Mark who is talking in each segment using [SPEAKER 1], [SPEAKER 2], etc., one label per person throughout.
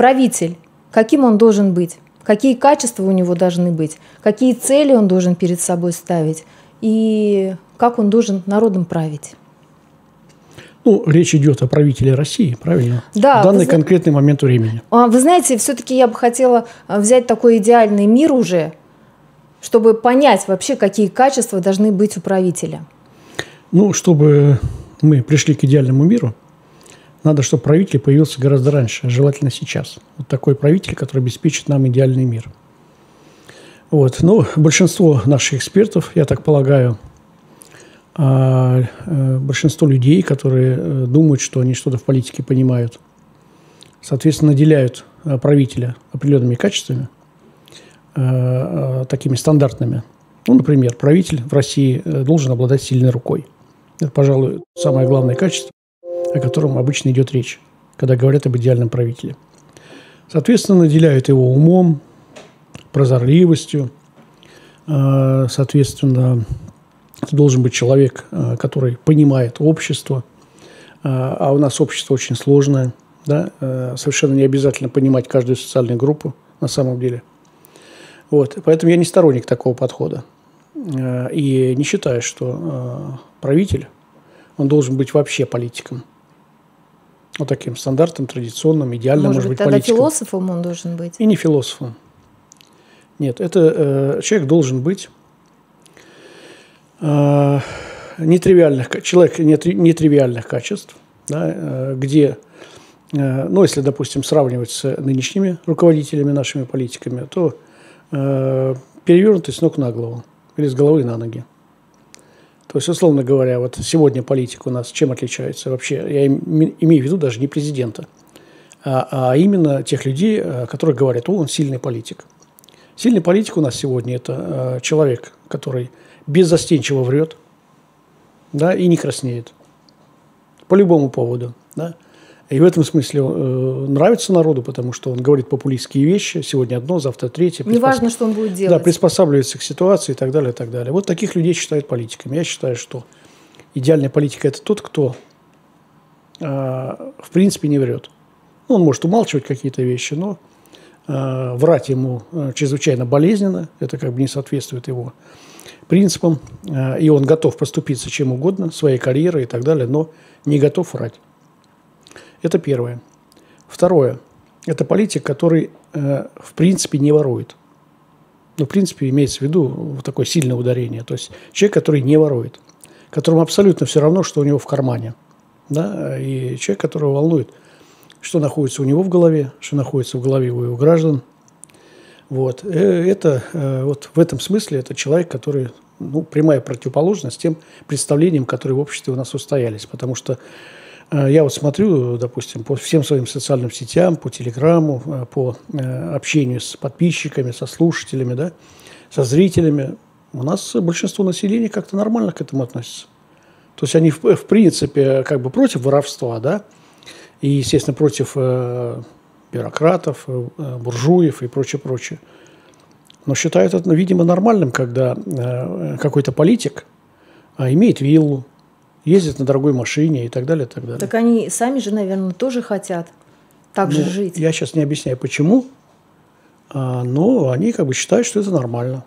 [SPEAKER 1] правитель, каким он должен быть, какие качества у него должны быть, какие цели он должен перед собой ставить и как он должен народом править.
[SPEAKER 2] Ну, речь идет о правителе России, правильно?
[SPEAKER 1] Да.
[SPEAKER 2] В данный вы... конкретный момент времени.
[SPEAKER 1] А, вы знаете, все-таки я бы хотела а, взять такой идеальный мир уже, чтобы понять вообще, какие качества должны быть у правителя.
[SPEAKER 2] Ну, чтобы мы пришли к идеальному миру, надо, чтобы правитель появился гораздо раньше, желательно сейчас. Вот такой правитель, который обеспечит нам идеальный мир. Вот. Ну, большинство наших экспертов, я так полагаю, а, э, большинство людей, которые э, думают, что они что-то в политике понимают, соответственно, наделяют э, правителя определенными качествами, такими стандартными. Ну, например, правитель в России должен обладать сильной рукой. Это, пожалуй, самое главное качество, о котором обычно идет речь, когда говорят об идеальном правителе. Соответственно, наделяют его умом, прозорливостью, соответственно, это должен быть человек, э, который понимает общество, э, а у нас общество очень сложное, да, совершенно не обязательно понимать каждую социальную группу на самом деле. Вот, поэтому я не сторонник такого подхода. И не считаю, что правитель, он должен быть вообще политиком. Вот таким стандартным, традиционным, идеальным, может, может быть,
[SPEAKER 1] тогда
[SPEAKER 2] политиком.
[SPEAKER 1] философом он должен быть?
[SPEAKER 2] И не философом. Нет, это э, человек должен быть э, нетривиальных, человек нетривиальных качеств, да, э, где, э, ну, если, допустим, сравнивать с нынешними руководителями, нашими политиками, то э, перевернутый с ног на голову или с головы на ноги. То есть, условно говоря, вот сегодня политика у нас чем отличается вообще? Я имею в виду даже не президента, а, а именно тех людей, э, которые говорят, о, он сильный политик. Сильный политик у нас сегодня – это э, человек, который беззастенчиво врет, да, и не краснеет. По любому поводу, да. И в этом смысле э, нравится народу, потому что он говорит популистские вещи. Сегодня одно, завтра третье.
[SPEAKER 1] Не важно, что он будет делать.
[SPEAKER 2] Да, приспосабливается к ситуации и так далее, и так далее. Вот таких людей считают политиками. Я считаю, что идеальная политика – это тот, кто э, в принципе не врет. Ну, он может умалчивать какие-то вещи, но э, врать ему э, чрезвычайно болезненно. Это как бы не соответствует его принципам, э, и он готов поступиться чем угодно, своей карьерой и так далее, но не готов врать. Это первое. Второе. Это политик, который, э, в принципе, не ворует. Ну, в принципе, имеется в виду такое сильное ударение. То есть человек, который не ворует, которому абсолютно все равно, что у него в кармане. Да? И человек, которого волнует, что находится у него в голове, что находится в голове у его граждан – вот. Э, это, э, вот в этом смысле это человек, который ну, прямая противоположность тем представлениям, которые в обществе у нас устоялись. Потому что я вот смотрю, допустим, по всем своим социальным сетям, по телеграмму, по общению с подписчиками, со слушателями, да, со зрителями. У нас большинство населения как-то нормально к этому относится. То есть они, в, в принципе, как бы против воровства, да, и, естественно, против бюрократов, э, буржуев и прочее, прочее. Но считают это, видимо, нормальным, когда э, какой-то политик а, имеет виллу, ездит на дорогой машине и так далее, и так далее.
[SPEAKER 1] Так они сами же, наверное, тоже хотят так ну, же жить.
[SPEAKER 2] Я сейчас не объясняю, почему, а, но они как бы считают, что это нормально.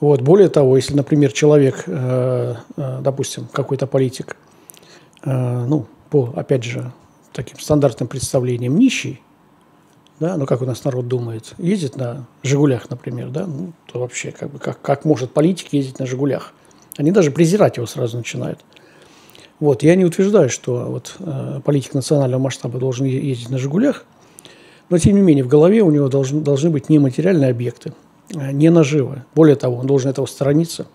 [SPEAKER 2] Вот. Более того, если, например, человек, э, допустим, какой-то политик, ну, по, опять же, таким стандартным представлением нищий, да, ну как у нас народ думает, ездит на «Жигулях», например, да, ну, то вообще как, бы, как, как может политик ездить на «Жигулях»? Они даже презирать его сразу начинают. Вот, я не утверждаю, что вот, э, политик национального масштаба должен ездить на «Жигулях», но, тем не менее, в голове у него должны, должны быть нематериальные объекты, э, не наживы. Более того, он должен этого сторониться,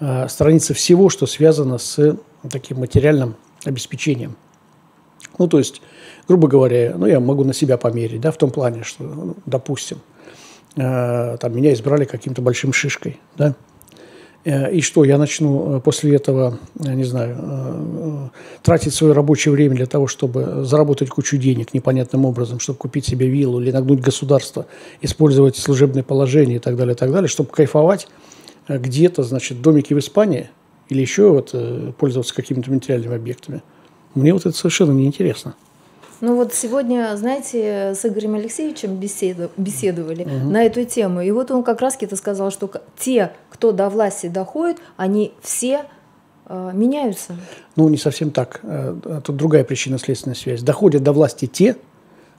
[SPEAKER 2] э, сторониться всего, что связано с таким материальным обеспечением – ну, то есть, грубо говоря, ну, я могу на себя померить, да, в том плане, что, ну, допустим, э, там меня избрали каким-то большим шишкой, да, и что, я начну э, после этого, не знаю, э, тратить свое рабочее время для того, чтобы заработать кучу денег непонятным образом, чтобы купить себе виллу или нагнуть государство, использовать служебное положение и так далее, и так далее, чтобы кайфовать где-то, значит, в домике в Испании или еще вот пользоваться какими-то материальными объектами – мне вот это совершенно неинтересно.
[SPEAKER 1] Ну вот сегодня, знаете, с Игорем Алексеевичем беседу, беседовали угу. на эту тему. И вот он как раз это сказал, что те, кто до власти доходит, они все э, меняются.
[SPEAKER 2] Ну, не совсем так. Э, тут другая причина следственной связи. Доходят до власти те,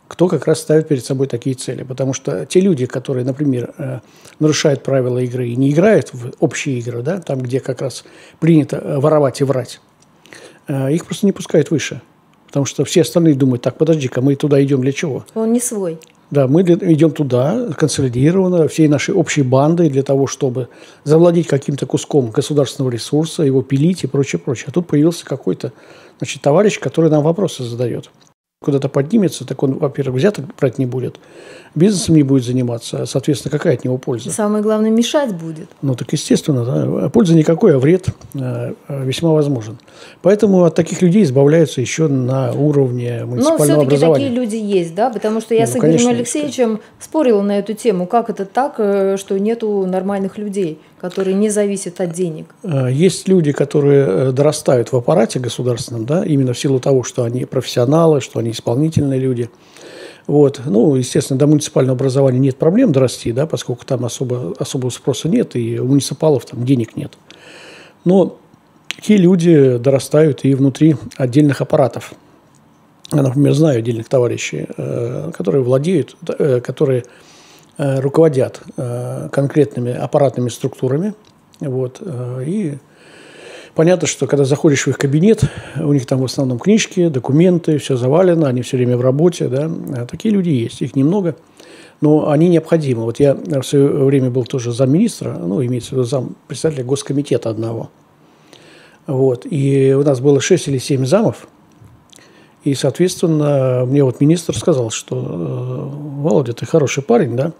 [SPEAKER 2] кто как раз ставит перед собой такие цели. Потому что те люди, которые, например, э, нарушают правила игры и не играют в общие игры, да, там, где как раз принято э, воровать и врать, их просто не пускают выше. Потому что все остальные думают, так, подожди-ка, мы туда идем для чего?
[SPEAKER 1] Он не свой.
[SPEAKER 2] Да, мы идем туда консолидированно, всей нашей общей бандой для того, чтобы завладеть каким-то куском государственного ресурса, его пилить и прочее, прочее. А тут появился какой-то значит, товарищ, который нам вопросы задает куда-то поднимется, так он, во-первых, взяток брать не будет, бизнесом не будет заниматься, соответственно, какая от него польза?
[SPEAKER 1] Самое главное, мешать будет.
[SPEAKER 2] Ну, так естественно, да. Польза никакой, а вред э, весьма возможен. Поэтому от таких людей избавляются еще на уровне муниципального
[SPEAKER 1] Но все-таки такие люди есть, да, потому что я ну, с Игорем конечно, Алексеевичем спорила на эту тему, как это так, э, что нету нормальных людей которые не зависят от денег?
[SPEAKER 2] Есть люди, которые э, дорастают в аппарате государственном, да, именно в силу того, что они профессионалы, что они исполнительные люди. Вот. Ну, естественно, до муниципального образования нет проблем дорасти, да, поскольку там особо, особого спроса нет, и у муниципалов там денег нет. Но такие люди дорастают и внутри отдельных аппаратов. Я, например, знаю отдельных товарищей, э, которые владеют, которые Э, руководят э, конкретными аппаратными структурами. Вот, э, и понятно, что когда заходишь в их кабинет, у них там в основном книжки, документы, все завалено, они все время в работе. Да? Такие люди есть, их немного, но они необходимы. Вот я в свое время был тоже замминистра, ну, имеется в виду зам председателя госкомитета одного. Вот, и у нас было 6 или 7 замов, и, соответственно, мне вот министр сказал, что Володя, ты хороший парень, да,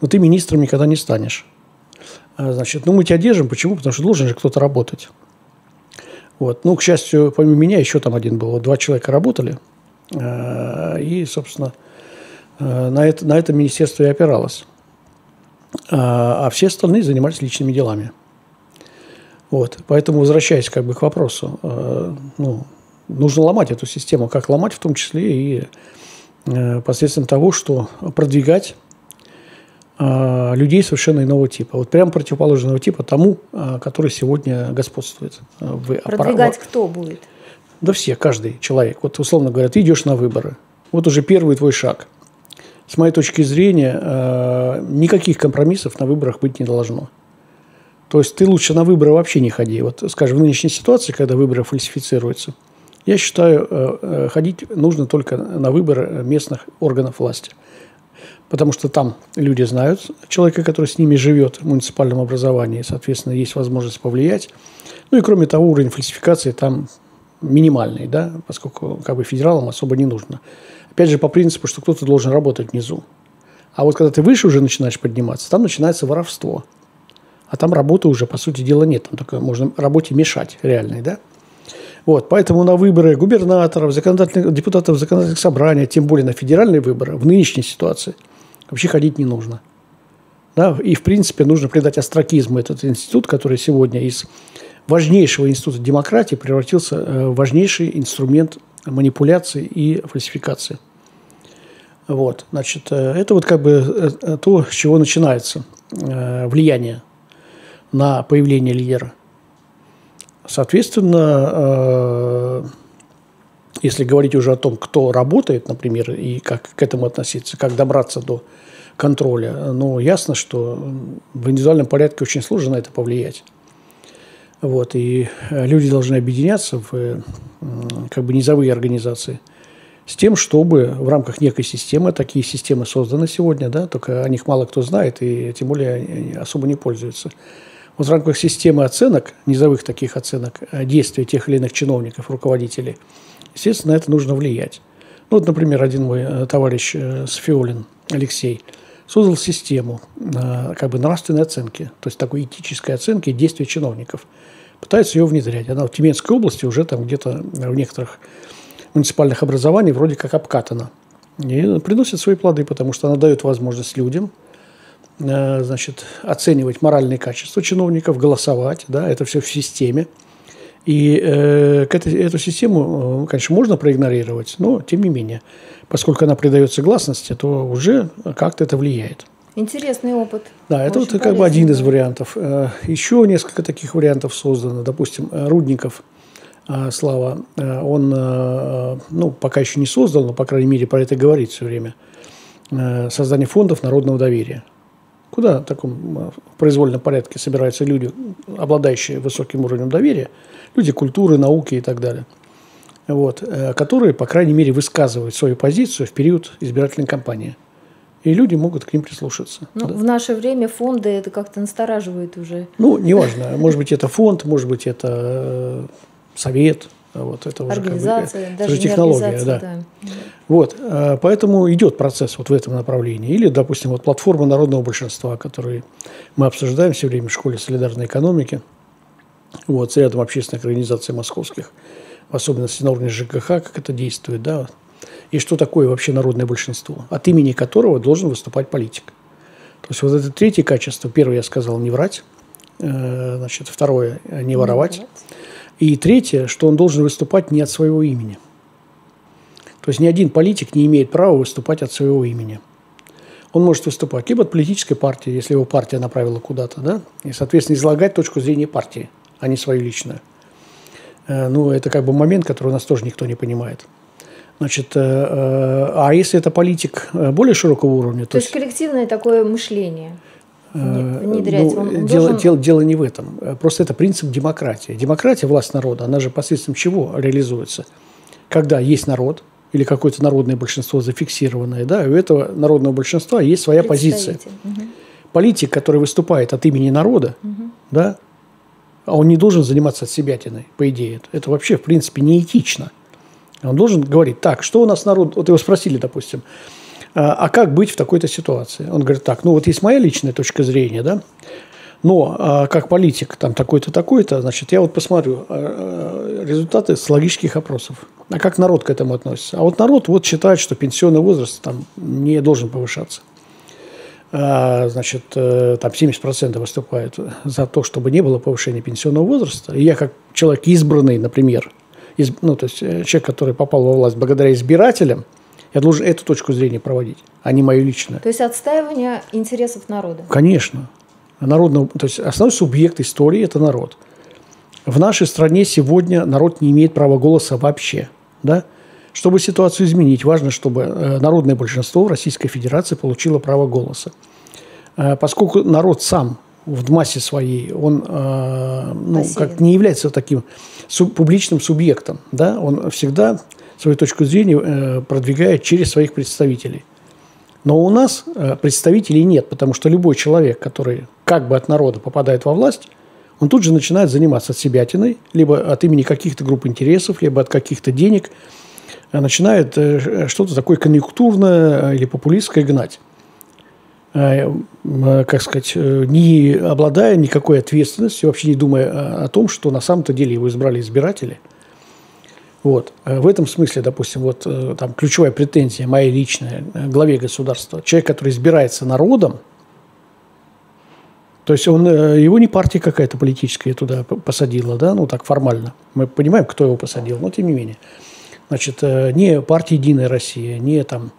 [SPEAKER 2] но ты министром никогда не станешь. А, значит, ну мы тебя держим. Почему? Потому что должен же кто-то работать. Вот. Ну, к счастью, помимо меня еще там один был. Два человека работали. А, и, собственно, а, на это, на это министерство и опиралось. А все остальные занимались личными делами. Вот. Поэтому, возвращаясь как бы к вопросу, ну, нужно ломать эту систему. Как ломать, в том числе и посредством того, что продвигать а, людей совершенно иного типа. Вот прям противоположного типа тому, а, который сегодня господствует.
[SPEAKER 1] А, в Продвигать кто будет?
[SPEAKER 2] Да все, каждый человек. Вот условно говоря, ты идешь на выборы. Вот уже первый твой шаг. С моей точки зрения, никаких компромиссов на выборах быть не должно. То есть ты лучше на выборы вообще не ходи. Вот, скажем, в нынешней ситуации, когда выборы фальсифицируются, я считаю, ходить нужно только на выборы местных органов власти – потому что там люди знают человека, который с ними живет в муниципальном образовании, соответственно, есть возможность повлиять. Ну и кроме того, уровень фальсификации там минимальный, да, поскольку как бы федералам особо не нужно. Опять же, по принципу, что кто-то должен работать внизу. А вот когда ты выше уже начинаешь подниматься, там начинается воровство. А там работы уже, по сути дела, нет. Там только можно работе мешать реальной, да. Вот, поэтому на выборы губернаторов, законодательных, депутатов законодательных собраний, тем более на федеральные выборы в нынешней ситуации – вообще ходить не нужно. Да? И, в принципе, нужно придать астракизму этот институт, который сегодня из важнейшего института демократии превратился э, в важнейший инструмент манипуляции и фальсификации. Вот, значит, э, это вот как бы э, то, с чего начинается влияние на появление лидера. Соответственно, если говорить уже о том, кто работает, например, и как к этому относиться, как добраться до контроля. Ну, ясно, что в индивидуальном порядке очень сложно на это повлиять. Вот, и э, люди должны объединяться в как бы низовые организации с тем, чтобы в рамках некой системы, такие системы созданы сегодня, да, только о них мало кто знает и тем более особо не пользуются. Вот в рамках системы оценок, низовых таких оценок э, действия тех или иных чиновников, руководителей, естественно, на это нужно влиять. Ну, вот, например, один мой э, товарищ Сфиолин Алексей – создал систему э, как бы нравственной оценки, то есть такой этической оценки действий чиновников. Пытается ее внедрять. Она в Тюменской области уже там где-то в некоторых муниципальных образованиях вроде как обкатана. И приносит свои плоды, потому что она дает возможность людям э, значит, оценивать моральные качества чиновников, голосовать. Да, это все в системе. И э, этой, эту систему, э, конечно, можно проигнорировать, но тем не менее, поскольку она придается гласности, то уже как-то это влияет.
[SPEAKER 1] Интересный опыт.
[SPEAKER 2] Да, это вот как бы один из вариантов. Э, еще несколько таких вариантов создано. Допустим, Рудников э, Слава, он ну, пока еще не создал, но, по крайней мере, про это говорит все время. Создание фондов народного доверия куда в таком произвольном порядке собираются люди, обладающие высоким уровнем доверия, люди культуры, науки и так далее, вот, э, которые, по крайней мере, высказывают свою позицию в период избирательной кампании. И люди могут к ним прислушаться.
[SPEAKER 1] Ну, да. В наше время фонды это как-то настораживает уже.
[SPEAKER 2] Ну, неважно. Может быть, это фонд, может быть, это э, совет, вот это уже
[SPEAKER 1] организация,
[SPEAKER 2] как
[SPEAKER 1] бы, даже технология, да. да.
[SPEAKER 2] Вот, э, поэтому идет процесс вот в этом направлении. Или, допустим, вот платформа народного большинства, которую мы обсуждаем все время в школе солидарной экономики – вот, с рядом общественных организаций московских, в особенности на уровне ЖКХ, как это действует, да, и что такое вообще народное большинство, от имени которого должен выступать политик. То есть вот это третье качество. Первое я сказал не врать, э, значит, второе не воровать, и третье, что он должен выступать не от своего имени. То есть ни один политик не имеет права выступать от своего имени. Он может выступать либо от политической партии, если его партия направила куда-то, да, и, соответственно, излагать точку зрения партии – а не свою личную. Э, ну, это как бы момент, который у нас тоже никто не понимает. Значит, э, э, а если это политик более широкого уровня,
[SPEAKER 1] то, то есть коллективное такое мышление внедрять.
[SPEAKER 2] Ну, он дело, должен... дело, дело не в этом. Просто это принцип демократии. Демократия, власть народа, она же посредством чего реализуется? Когда есть народ или какое-то народное большинство зафиксированное, да, и у этого народного большинства есть своя позиция. Угу. Политик, который выступает от имени народа, угу. да, а он не должен заниматься отсебятиной, по идее. Это вообще, в принципе, неэтично. Он должен говорить, так, что у нас народ... Вот его спросили, допустим, а, а как быть в такой-то ситуации? Он говорит, так, ну вот есть моя личная точка зрения, да, но а, как политик там такой-то, такой-то, значит, я вот посмотрю а, результаты социологических опросов. А как народ к этому относится? А вот народ вот считает, что пенсионный возраст там не должен повышаться. Значит, э, там 70% выступают за то, чтобы не было повышения пенсионного возраста. И я как человек избранный, например, из, ну, то есть э, человек, который попал во власть благодаря избирателям, я должен эту точку зрения проводить, а не мою личную.
[SPEAKER 1] То есть отстаивание интересов народа.
[SPEAKER 2] Конечно. Народного, то есть основной субъект истории – это народ. В нашей стране сегодня народ не имеет права голоса вообще. Да? Чтобы ситуацию изменить, важно, чтобы э, народное большинство в Российской Федерации получило право голоса. Э, поскольку народ сам в массе своей, он э, ну, как не является таким публичным субъектом, да, он всегда свою точку зрения продвигает через своих представителей. Но у нас представителей нет, потому что любой человек, который как бы от народа попадает во власть, он тут же начинает заниматься себятиной, либо от имени каких-то групп интересов, либо от каких-то денег – начинает э, что-то такое конъюнктурное или популистское гнать. Э, как сказать, э, не обладая никакой ответственностью, вообще не думая о том, что на самом-то деле его избрали избиратели. Вот. В этом смысле, допустим, вот там ключевая претензия моя личная главе государства. Человек, который избирается народом, то есть он, его не партия какая-то политическая туда посадила, да, ну так формально. Мы понимаем, кто его посадил, но тем не менее. Значит, э, не партия «Единая Россия», не там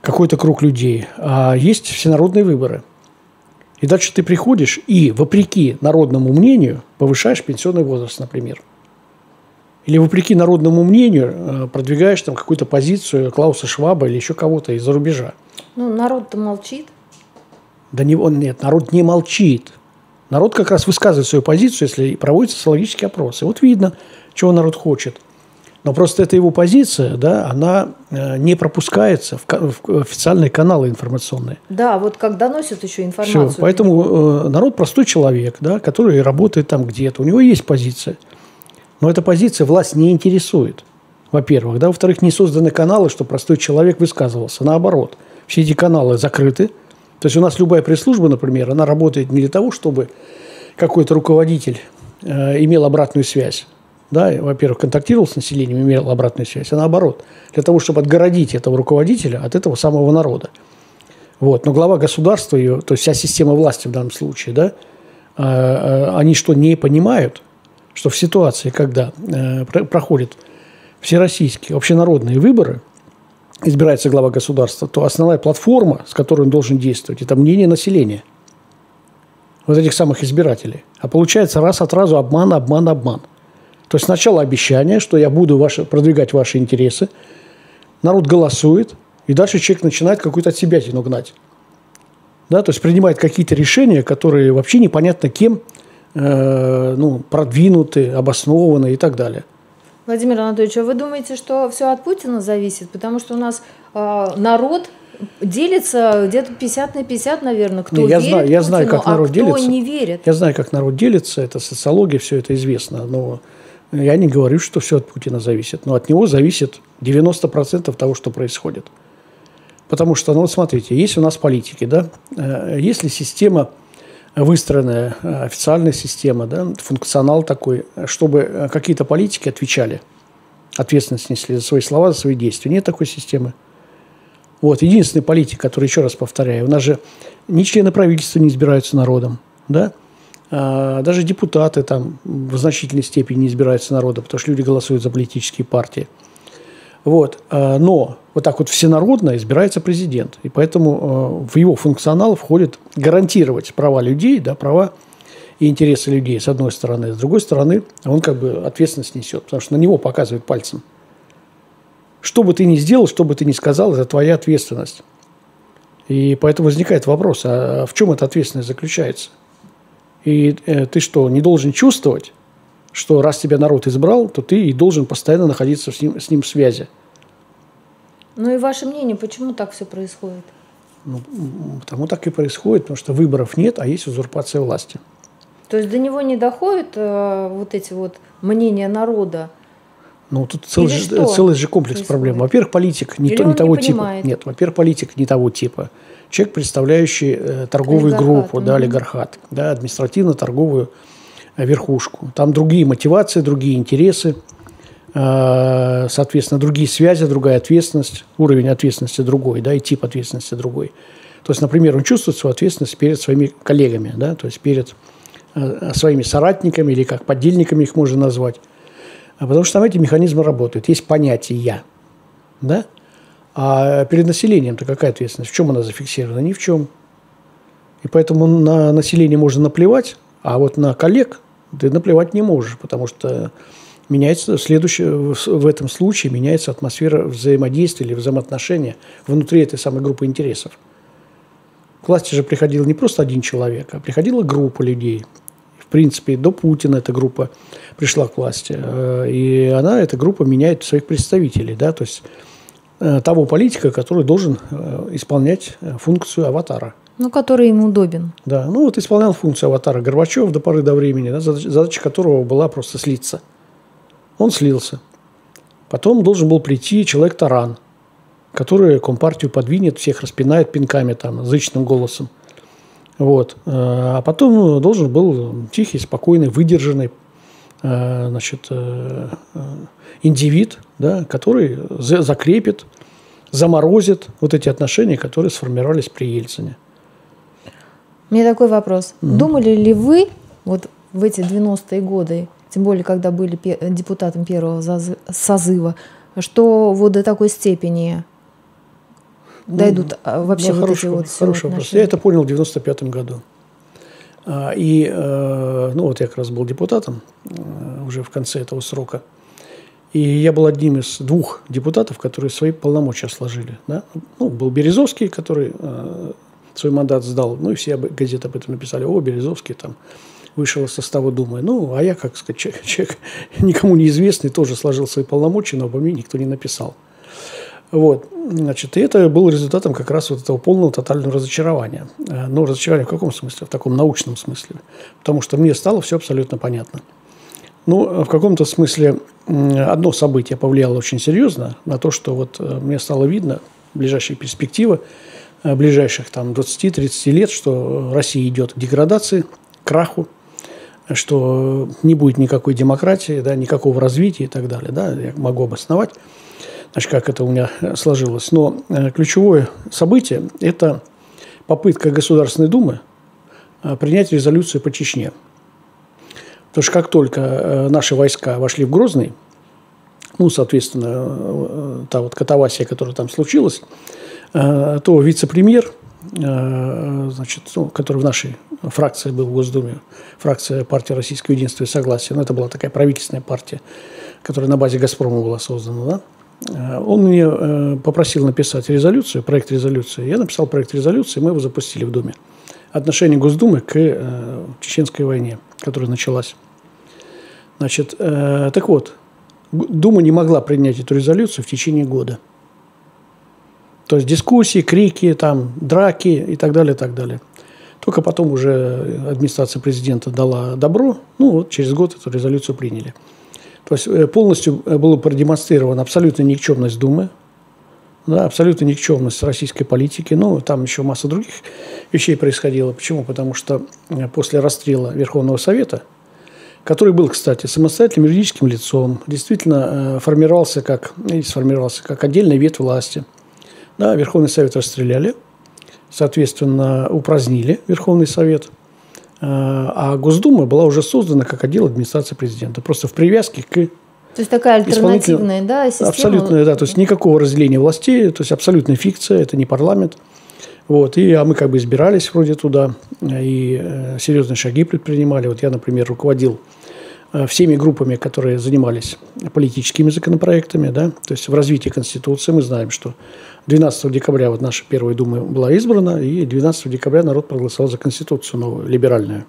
[SPEAKER 2] какой-то круг людей, а есть всенародные выборы. И дальше ты приходишь и, вопреки народному мнению, повышаешь пенсионный возраст, например. Или вопреки народному мнению э, продвигаешь там какую-то позицию Клауса Шваба или еще кого-то из-за рубежа.
[SPEAKER 1] Ну, народ-то молчит.
[SPEAKER 2] Да не, он, нет, народ не молчит. Народ как раз высказывает свою позицию, если проводятся социологические опросы. Вот видно, чего народ хочет – но просто эта его позиция, да, она э, не пропускается в, официальные каналы информационные.
[SPEAKER 1] Да, вот как доносят еще информацию.
[SPEAKER 2] Все, поэтому э, народ простой человек, да, который работает там где-то, у него есть позиция. Но эта позиция власть не интересует, во-первых. Да, во-вторых, не созданы каналы, чтобы простой человек высказывался. Наоборот, все эти каналы закрыты. То есть у нас любая пресс-служба, например, она работает не для того, чтобы какой-то руководитель э, имел обратную связь да, во-первых, контактировал с населением, имел обратную связь, а наоборот, для того, чтобы отгородить этого руководителя от этого самого народа. Вот. Но глава государства, ее, то есть вся система власти в данном случае, да, а, а, они что, не понимают, что в ситуации, когда э, проходят всероссийские общенародные выборы, избирается глава государства, то основная платформа, с которой он должен действовать, это мнение населения. Вот этих самых избирателей. А получается раз от разу обман, обман, обман. То есть сначала обещание, что я буду ваши, продвигать ваши интересы, народ голосует, и дальше человек начинает какую-то от себя тяну гнать. Да, то есть принимает какие-то решения, которые вообще непонятно кем э, ну, продвинуты, обоснованы и так далее.
[SPEAKER 1] Владимир Анатольевич, а вы думаете, что все от Путина зависит? Потому что у нас э, народ делится где-то 50 на 50, наверное, кто
[SPEAKER 2] не, я верит знаю, я Путину, знаю, как народ
[SPEAKER 1] а
[SPEAKER 2] кто
[SPEAKER 1] делится. не верит.
[SPEAKER 2] Я знаю, как народ делится, это социология, все это известно. Но я не говорю, что все от Путина зависит. Но от него зависит 90% того, что происходит. Потому что, ну вот смотрите, есть у нас политики, да, э, если система выстроенная, э, официальная система, да, функционал такой, чтобы э, какие-то политики отвечали, ответственность несли за свои слова, за свои действия. Нет такой системы. Вот, единственный политик, который, еще раз повторяю, у нас же ни члены правительства не избираются народом, да, а, даже депутаты там в значительной степени не избираются народом, потому что люди голосуют за политические партии. Вот. А, но вот так вот всенародно избирается президент. И поэтому а, в его функционал входит гарантировать права людей, да, права и интересы людей, с одной стороны. С другой стороны, он как бы ответственность несет, потому что на него показывают пальцем. Что бы ты ни сделал, что бы ты ни сказал, это твоя ответственность. И поэтому возникает вопрос, а в чем эта ответственность заключается? И э, ты что, не должен чувствовать, что раз тебя народ избрал, то ты и должен постоянно находиться с ним, с ним в связи.
[SPEAKER 1] Ну и ваше мнение, почему так все происходит?
[SPEAKER 2] Ну, потому так и происходит, потому что выборов нет, а есть узурпация власти.
[SPEAKER 1] То есть до него не доходят э, вот эти вот мнения народа?
[SPEAKER 2] Ну, тут целый, же, целый же комплекс происходит? проблем. Во-первых, политик не, то, не того не типа. Нет, во-первых, политик не того типа. Человек, представляющий э, торговую олигархат, группу, угу. да, олигархат, да, административно-торговую верхушку. Там другие мотивации, другие интересы, э, соответственно, другие связи, другая ответственность, уровень ответственности другой, да, и тип ответственности другой. То есть, например, он чувствует свою ответственность перед своими коллегами, да, то есть перед э, своими соратниками или как подельниками их можно назвать. А потому что там эти механизмы работают. Есть понятие «я». Да? А перед населением-то какая ответственность? В чем она зафиксирована? Ни в чем. И поэтому на население можно наплевать, а вот на коллег ты наплевать не можешь, потому что меняется следующее, в этом случае меняется атмосфера взаимодействия или взаимоотношения внутри этой самой группы интересов. К власти же приходил не просто один человек, а приходила группа людей. В принципе, до Путина эта группа пришла к власти. Э, и она, эта группа, меняет своих представителей. Да? То есть э, того политика, который должен э, исполнять функцию аватара –
[SPEAKER 1] ну, который ему удобен.
[SPEAKER 2] Да, ну вот исполнял функцию аватара Горбачев до поры до времени, да, задача, задача которого была просто слиться. Он слился. Потом должен был прийти человек-таран, который Компартию подвинет, всех распинает пинками там, зычным голосом. Вот. А потом должен был тихий, спокойный, выдержанный э, значит, э, э, индивид, да, который закрепит, заморозит вот эти отношения, которые сформировались при Ельцине.
[SPEAKER 1] Меня такой вопрос. Mm-hmm. Думали ли вы вот в эти 90-е годы, тем более, когда были депутатом первого созыва, что вот до такой степени дойдут ну, вообще
[SPEAKER 2] ну,
[SPEAKER 1] вот
[SPEAKER 2] хороший,
[SPEAKER 1] эти вот
[SPEAKER 2] Хороший вопрос. Я это понял в 95 году. А, и, э, ну, вот я как раз был депутатом э, уже в конце этого срока. И я был одним из двух депутатов, которые свои полномочия сложили. Да? Ну, был Березовский, который э, свой мандат сдал. Ну и все газеты об этом написали. О, Березовский там вышел из состава Думы. Ну, а я, как сказать, человек, человек никому неизвестный, тоже сложил свои полномочия, но обо мне никто не написал. Вот. Значит, и это было результатом как раз вот этого полного тотального разочарования. Э, ну, разочарование в каком смысле? В таком научном смысле. Потому что мне стало все абсолютно понятно. Ну, в каком-то смысле одно событие повлияло очень серьезно на то, что вот э, мне стало видно ближайшие перспективы Э, ближайших там, 20-30 лет, что Россия идет к деградации, к краху, что не будет никакой демократии, да, никакого развития и так далее. Да, я могу обосновать, значит, как это у меня сложилось. Но э, ключевое событие – это попытка Государственной Думы э, принять резолюцию по Чечне. Потому что как только наши войска вошли в Грозный, ну, соответственно, та вот катавасия, которая там случилась, то вице-премьер, значит, ну, который в нашей фракции был в Госдуме, фракция партии Российского единства и согласия, ну, это была такая правительственная партия, которая на базе «Газпрома» была создана, да, Э, он мне э, попросил написать резолюцию, проект резолюции. Я написал проект резолюции, мы его запустили в Думе. Отношение Госдумы к э, чеченской войне, которая началась. Значит, так вот, Дума не могла принять эту резолюцию в течение года. То есть дискуссии, крики, там, драки и так далее, и так далее. Только потом уже администрация президента дала добро, ну вот через год эту резолюцию приняли. То есть э, полностью э, была продемонстрирована абсолютная никчемность Думы, да, абсолютно никчемность российской политики. Ну, там еще масса других вещей происходило. Почему? Потому что э, после расстрела Верховного Совета, который был, кстати, самостоятельным юридическим лицом, действительно формировался как, сформировался как отдельная ветвь власти. Да, Верховный Совет расстреляли, соответственно, упразднили Верховный Совет – Э, а Госдума была уже создана как отдел администрации президента, просто в привязке к
[SPEAKER 1] то есть такая альтернативная, да, система?
[SPEAKER 2] Абсолютная, да, то есть никакого разделения властей, то есть абсолютная фикция, это не парламент. Вот, и, а мы как бы избирались вроде туда, и э, серьезные шаги предпринимали. Вот я, например, руководил э, всеми группами, которые занимались политическими законопроектами, да, то есть в развитии Конституции мы знаем, что 12 декабря вот наша первая дума была избрана, и 12 декабря народ проголосовал за Конституцию новую, либеральную.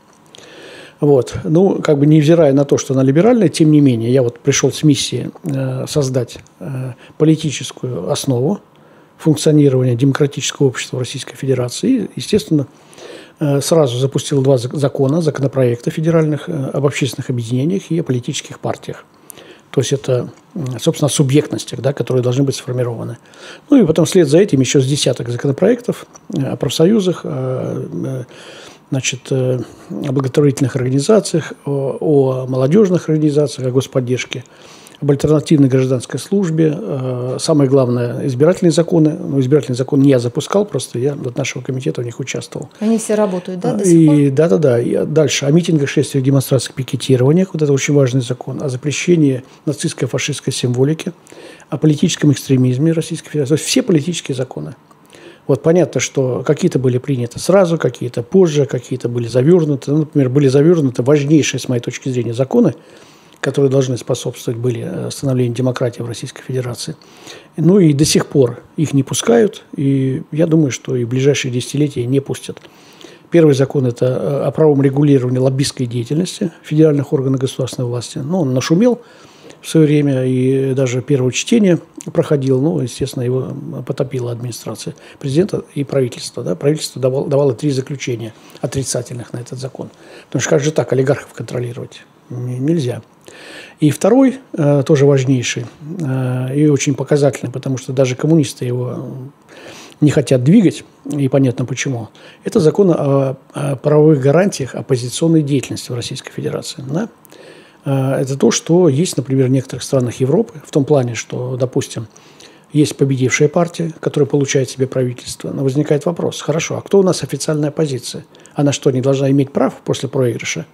[SPEAKER 2] Вот. Ну, как бы невзирая на то, что она либеральная, тем не менее, я вот пришел с миссией э, создать э, политическую основу функционирования демократического общества Российской Федерации. И, естественно, э, сразу запустил два закона, законопроекта федеральных э, об общественных объединениях и о политических партиях. То есть это, собственно, о субъектностях, да, которые должны быть сформированы. Ну и потом вслед за этим еще с десяток законопроектов э, о профсоюзах, э, значит, э, о благотворительных организациях, о, о молодежных организациях, о господдержке – об альтернативной гражданской службе. Э, самое главное, избирательные законы. Ну, избирательный закон не я запускал, просто я от нашего комитета в них участвовал.
[SPEAKER 1] Они все работают, да, до
[SPEAKER 2] сих пор? Да-да-да. Дальше. О митингах, шествиях, демонстрациях, пикетированиях. Вот это очень важный закон. О запрещении нацистской фашистской символики. О политическом экстремизме Российской Федерации. То есть все политические законы. Вот понятно, что какие-то были приняты сразу, какие-то позже, какие-то были завернуты. Ну, например, были завернуты важнейшие, с моей точки зрения, законы, которые должны способствовать были э, становлению демократии в Российской Федерации. Ну и до сих пор их не пускают, и я думаю, что и в ближайшие десятилетия не пустят. Первый закон – это э, о правом регулировании лоббистской деятельности федеральных органов государственной власти. Ну, он нашумел в свое время, и даже первое чтение проходил, ну, естественно, его потопила администрация президента и правительства. Да? Правительство давало, давало три заключения отрицательных на этот закон. Потому что как же так олигархов контролировать? Нельзя. И второй, э, тоже важнейший э, и очень показательный, потому что даже коммунисты его не хотят двигать, и понятно почему, это закон о, правовых гарантиях оппозиционной деятельности в Российской Федерации. Да? Э, это то, что есть, например, в некоторых странах Европы, в том плане, что, допустим, есть победившая партия, которая получает себе правительство, но возникает вопрос, хорошо, а кто у нас официальная оппозиция? Она что, не должна иметь прав после проигрыша?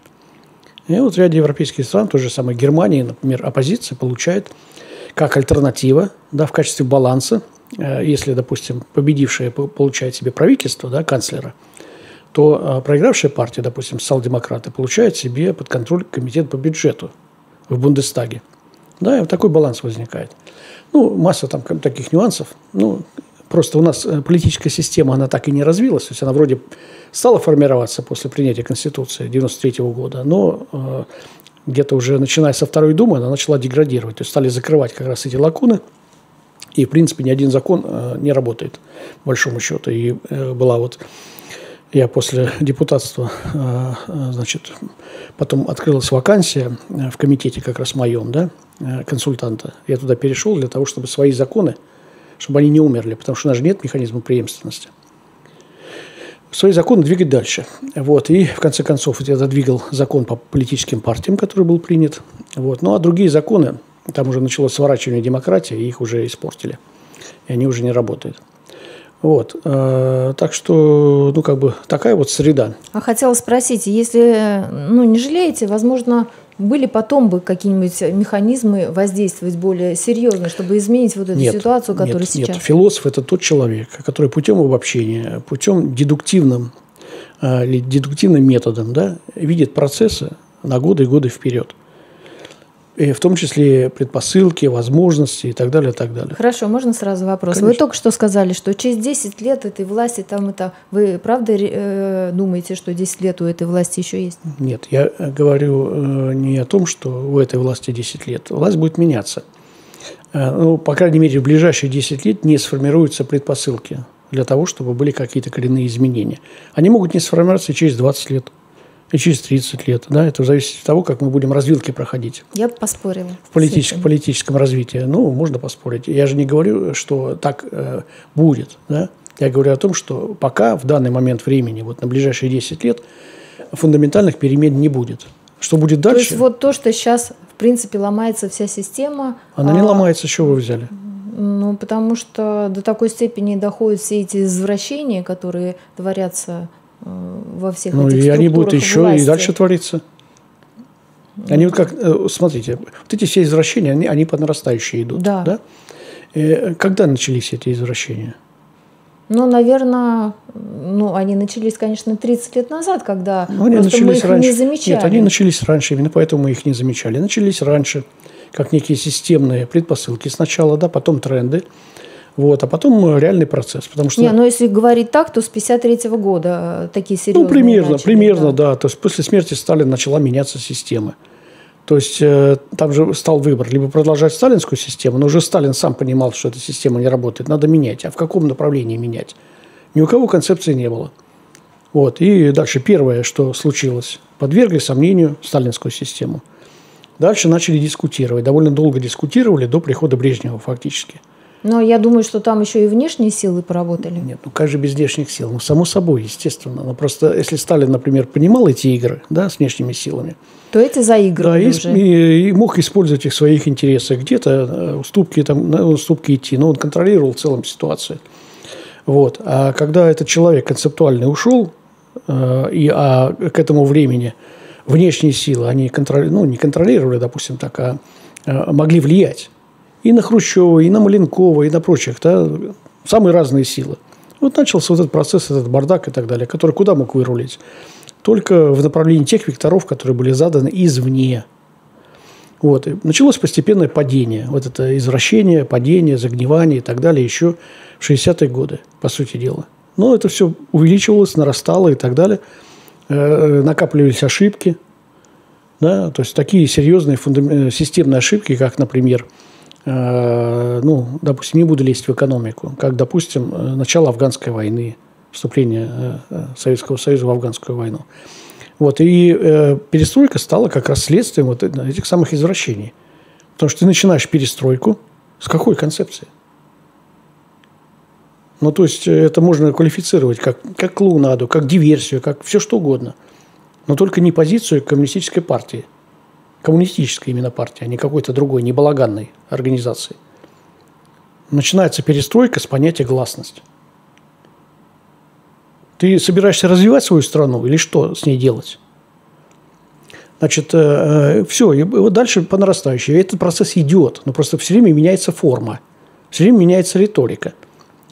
[SPEAKER 2] И вот в ряде европейских стран, той же самой Германии, например, оппозиция получает как альтернатива, да, в качестве баланса, э, если, допустим, победившая получает себе правительство, да, канцлера, то э, проигравшая партия, допустим, социал-демократы, получает себе под контроль комитет по бюджету в Бундестаге. Да, и вот такой баланс возникает. Ну, масса там таких нюансов. Ну, Просто у нас э, политическая система, она так и не развилась. То есть она вроде стала формироваться после принятия Конституции 93 года, но э, где-то уже начиная со Второй Думы она начала деградировать. То есть стали закрывать как раз эти лакуны. И, в принципе, ни один закон э, не работает, по большому счету. И э, была вот я после депутатства, э, э, значит, потом открылась вакансия в комитете как раз моем, да, консультанта. Я туда перешел для того, чтобы свои законы чтобы они не умерли, потому что у нас же нет механизма преемственности. Свои законы двигать дальше. Вот. И, в конце концов, я задвигал закон по политическим партиям, который был принят. Вот. Ну, а другие законы, там уже началось сворачивание демократии, и их уже испортили. И они уже не работают. Вот. Э, так что, ну, как бы такая вот среда.
[SPEAKER 1] А хотела спросить, если, ну, не жалеете, возможно, были потом бы какие-нибудь механизмы воздействовать более серьезно, чтобы изменить вот эту
[SPEAKER 2] нет,
[SPEAKER 1] ситуацию, которая
[SPEAKER 2] нет,
[SPEAKER 1] сейчас?
[SPEAKER 2] Нет, философ – это тот человек, который путем обобщения, путем дедуктивным, э, дедуктивным методом да, видит процессы на годы и годы вперед в том числе предпосылки, возможности и так далее, и так далее.
[SPEAKER 1] Хорошо, можно сразу вопрос? Конечно. Вы только что сказали, что через 10 лет этой власти там это... Вы правда э, думаете, что 10 лет у этой власти еще есть?
[SPEAKER 2] Нет, я говорю э, не о том, что у этой власти 10 лет. Власть будет меняться. Э, ну, по крайней мере, в ближайшие 10 лет не сформируются предпосылки для того, чтобы были какие-то коренные изменения. Они могут не сформироваться через 20 лет и через 30 лет. Да, это зависит от того, как мы будем развилки проходить.
[SPEAKER 1] Я бы поспорила.
[SPEAKER 2] В политическом, политическом развитии. Ну, можно поспорить. Я же не говорю, что так э, будет. Да? Я говорю о том, что пока в данный момент времени, вот на ближайшие 10 лет, фундаментальных перемен не будет. Что будет дальше? То
[SPEAKER 1] есть вот то, что сейчас, в принципе, ломается вся система.
[SPEAKER 2] Она а... не ломается, чего вы взяли?
[SPEAKER 1] Ну, потому что до такой степени доходят все эти извращения, которые творятся во всех
[SPEAKER 2] ну,
[SPEAKER 1] этих
[SPEAKER 2] и они будут еще
[SPEAKER 1] власти.
[SPEAKER 2] и дальше твориться. Они вот как, э, смотрите, вот эти все извращения, они, они по нарастающей идут.
[SPEAKER 1] Да.
[SPEAKER 2] да? И когда начались эти извращения?
[SPEAKER 1] Ну, наверное, ну, они начались, конечно, 30 лет назад, когда
[SPEAKER 2] ну, они
[SPEAKER 1] просто мы их
[SPEAKER 2] раньше.
[SPEAKER 1] не замечали.
[SPEAKER 2] Нет, они начались раньше, именно поэтому мы их не замечали. Начались раньше, как некие системные предпосылки сначала, да, потом тренды. Вот, а потом реальный процесс. Потому что...
[SPEAKER 1] Не, ну если говорить так, то с 53 года э, такие серьезные
[SPEAKER 2] Ну, примерно,
[SPEAKER 1] начали,
[SPEAKER 2] примерно, да. да. То есть после смерти Сталина начала меняться система. То есть э, там же стал выбор, либо продолжать сталинскую систему, но уже Сталин сам понимал, что эта система не работает, надо менять. А в каком направлении менять? Ни у кого концепции не было. Вот. И дальше первое, что случилось, подвергли сомнению сталинскую систему. Дальше начали дискутировать. Довольно долго дискутировали до прихода Брежнева фактически –
[SPEAKER 1] но я думаю, что там еще и внешние силы поработали.
[SPEAKER 2] Нет, ну как же без внешних сил? Ну, само собой, естественно. Но просто если Сталин, например, понимал эти игры да, с внешними силами,
[SPEAKER 1] то эти заигрывали
[SPEAKER 2] да, и,
[SPEAKER 1] уже.
[SPEAKER 2] И, и мог использовать их в своих интересах. Где-то э, уступки, там, на уступки идти. Но он контролировал в целом ситуацию. Вот. А когда этот человек концептуальный ушел, э, и, а к этому времени внешние силы, они контроли, ну, не контролировали, допустим, так, а, а могли влиять и на Хрущева, и на Маленкова, и на прочих, да, самые разные силы. Вот начался вот этот процесс, этот бардак и так далее, который куда мог вырулить? Только в направлении тех векторов, которые были заданы извне. Вот. И началось постепенное падение. Вот это извращение, падение, загнивание и так далее еще в 60-е годы, по сути дела. Но это все увеличивалось, нарастало и так далее. Э, накапливались ошибки. Да? То есть такие серьезные фундам... Э, системные ошибки, как, например, Э, ну, допустим, не буду лезть в экономику, как, допустим, э, начало афганской войны, вступление э, Советского Союза в афганскую войну. Вот, и э, перестройка стала как раз следствием вот этих самых извращений. Потому что ты начинаешь перестройку с какой концепции? Ну, то есть это можно квалифицировать как, как клоунаду, как диверсию, как все что угодно. Но только не позицию коммунистической партии – коммунистической именно партии, а не какой-то другой, не балаганной организации. Начинается перестройка с понятия гласность. Ты собираешься развивать свою страну или что с ней делать? Значит, э, э все, и вот дальше по нарастающей. Этот процесс идет, но просто все время меняется форма, все время меняется риторика.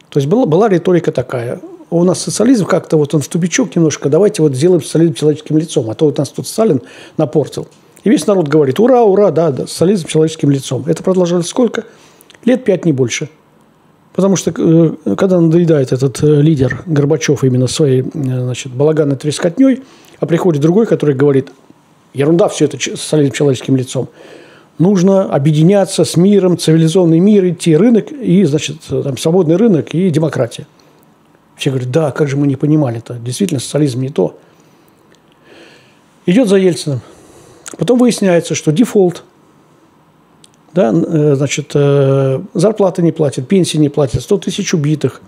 [SPEAKER 2] То есть была, была риторика такая. У нас социализм как-то вот он в тупичок немножко, давайте вот сделаем социализм человеческим лицом, а то вот нас тут Сталин напортил – и весь народ говорит, ура, ура, да, да, социализм человеческим лицом. Это продолжалось сколько? Лет пять, не больше. Потому что э, когда надоедает этот э, лидер Горбачев именно своей э, значит, балаганной трескотней, а приходит другой, который говорит, ерунда все это социализм человеческим лицом. Нужно объединяться с миром, цивилизованный мир, идти рынок, и, значит, там, свободный рынок и демократия. Все говорят, да, как же мы не понимали это. Действительно, социализм не то. Идет за Ельциным. Потом выясняется, что дефолт, да, э, значит, э, зарплаты не платят, пенсии не платят, 100 тысяч убитых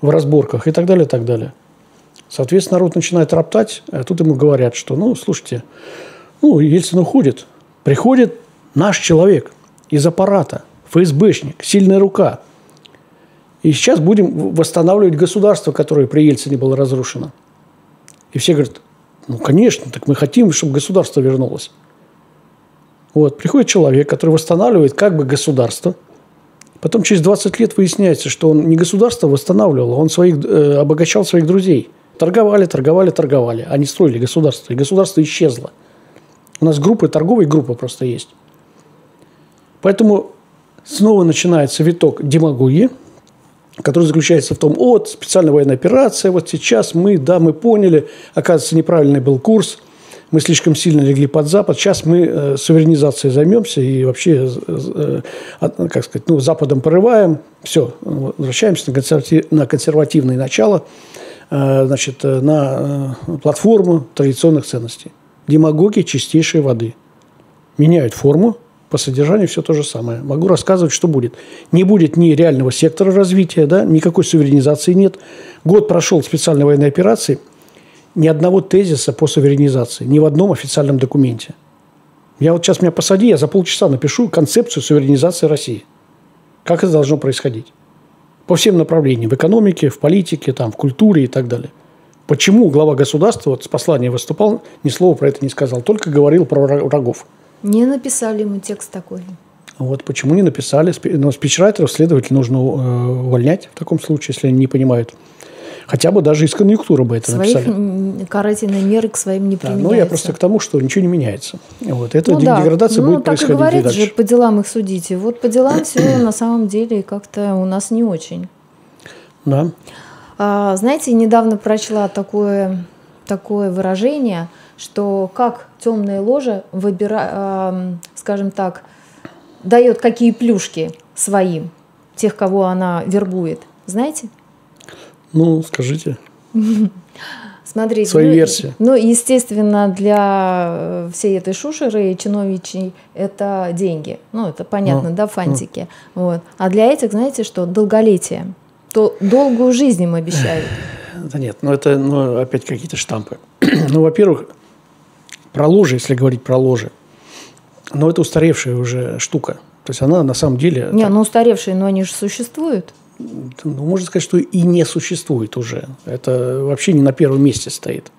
[SPEAKER 2] в разборках и так далее, и так далее. Соответственно, народ начинает роптать, а тут ему говорят, что, ну, слушайте, ну, Ельцин уходит, приходит наш человек из аппарата, ФСБшник, сильная рука. И сейчас будем восстанавливать государство, которое при Ельцине было разрушено. И все говорят, ну, конечно, так мы хотим, чтобы государство вернулось. Вот, приходит человек, который восстанавливает как бы государство. Потом через 20 лет выясняется, что он не государство восстанавливал, а он своих, э, обогащал своих друзей. Торговали, торговали, торговали. Они строили государство, и государство исчезло. У нас группы, торговые группы просто есть. Поэтому снова начинается виток демагогии, который заключается в том, вот, специальная военная операция, вот сейчас мы, да, мы поняли, оказывается, неправильный был курс, мы слишком сильно легли под Запад, сейчас мы э, суверенизацией займемся и вообще, э, э, как сказать, ну, Западом порываем, все, возвращаемся на, консерватив, на консервативное начало, э, значит, э, на э, платформу традиционных ценностей. Демагоги чистейшей воды. Меняют форму, по содержанию все то же самое. Могу рассказывать, что будет. Не будет ни реального сектора развития, да, никакой суверенизации нет. Год прошел специальной военной операции, ни одного тезиса по суверенизации, ни в одном официальном документе. Я вот сейчас меня посади, я за полчаса напишу концепцию суверенизации России. Как это должно происходить? По всем направлениям. В экономике, в политике, там, в культуре и так далее. Почему глава государства вот с посланием выступал, ни слова про это не сказал, только говорил про врагов.
[SPEAKER 1] Не написали ему текст такой.
[SPEAKER 2] Вот почему не написали. Но спичрайтеров, следовательно, нужно э, увольнять в таком случае, если они не понимают. Хотя бы даже из конъюнктуры бы это
[SPEAKER 1] Своих
[SPEAKER 2] написали.
[SPEAKER 1] карательные меры к своим не
[SPEAKER 2] да,
[SPEAKER 1] применяются.
[SPEAKER 2] ну, я просто к тому, что ничего не меняется. Вот. Это
[SPEAKER 1] ну, да.
[SPEAKER 2] деградация
[SPEAKER 1] ну,
[SPEAKER 2] будет
[SPEAKER 1] так
[SPEAKER 2] происходить
[SPEAKER 1] и говорит
[SPEAKER 2] дальше.
[SPEAKER 1] же, по делам их судите. Вот по делам все на самом деле как-то у нас не очень.
[SPEAKER 2] Да.
[SPEAKER 1] А, знаете, недавно прочла такое, такое выражение, что как темная ложа выбира, скажем так, дает какие плюшки своим, тех, кого она вербует. Знаете?
[SPEAKER 2] Ну, скажите.
[SPEAKER 1] Смотрите,
[SPEAKER 2] Свои
[SPEAKER 1] ну,
[SPEAKER 2] версии.
[SPEAKER 1] Ну, естественно, для э, всей этой шушеры и чиновичей это деньги. Ну, это понятно,
[SPEAKER 2] Ну,
[SPEAKER 1] да, фантики. Вот. А для этих, знаете что, долголетие. То долгую жизнь им обещают.
[SPEAKER 2] Да нет, ну это ну, опять какие-то штампы. ну, во-первых, про ложи, если говорить про ложи, ну, это устаревшая уже штука. То есть она на самом деле...
[SPEAKER 1] Не,
[SPEAKER 2] так,
[SPEAKER 1] ну устаревшие, но они же существуют.
[SPEAKER 2] ну, можно сказать, что и не существует уже. Это вообще не на первом месте стоит.